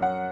Bye.